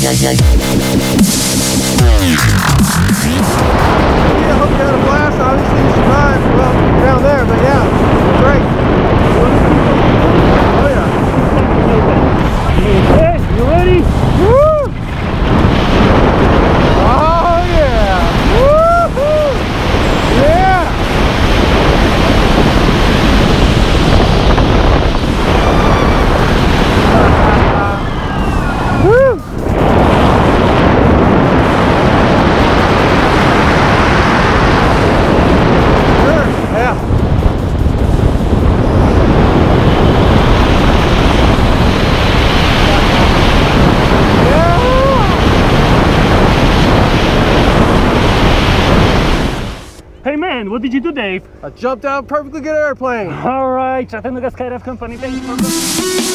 yeah, yeah, yeah. Hey man, what did you do, Dave? I jumped out perfectly good airplane. All right, Chattanooga Skydive Company. Thank you